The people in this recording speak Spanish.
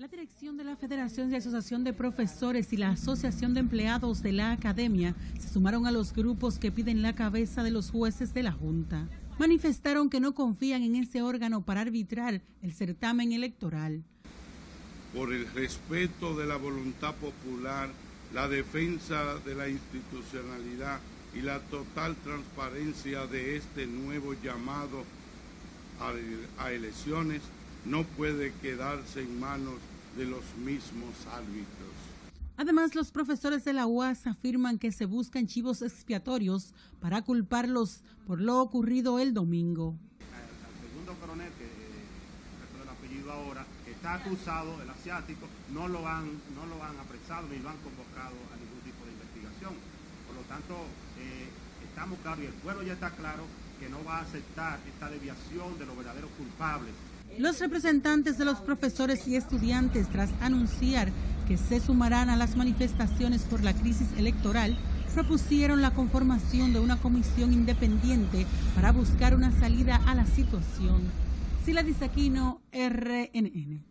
La dirección de la Federación de Asociación de Profesores y la Asociación de Empleados de la Academia se sumaron a los grupos que piden la cabeza de los jueces de la Junta. Manifestaron que no confían en ese órgano para arbitrar el certamen electoral. Por el respeto de la voluntad popular, la defensa de la institucionalidad y la total transparencia de este nuevo llamado a, elecciones, no puede quedarse en manos de los mismos árbitros. Además, los profesores de la UAS afirman que se buscan chivos expiatorios para culparlos por lo ocurrido el domingo. El segundo coronel, que el apellido ahora, que está acusado, el asiático, no lo han, no lo han apresado ni lo han convocado a ningún tipo de investigación. Por lo tanto, eh, estamos claros y el pueblo ya está claro que no va a aceptar esta desviación de los verdaderos culpables. Los representantes de los profesores y estudiantes, tras anunciar que se sumarán a las manifestaciones por la crisis electoral, propusieron la conformación de una comisión independiente para buscar una salida a la situación. Sila Disaquino, RNN.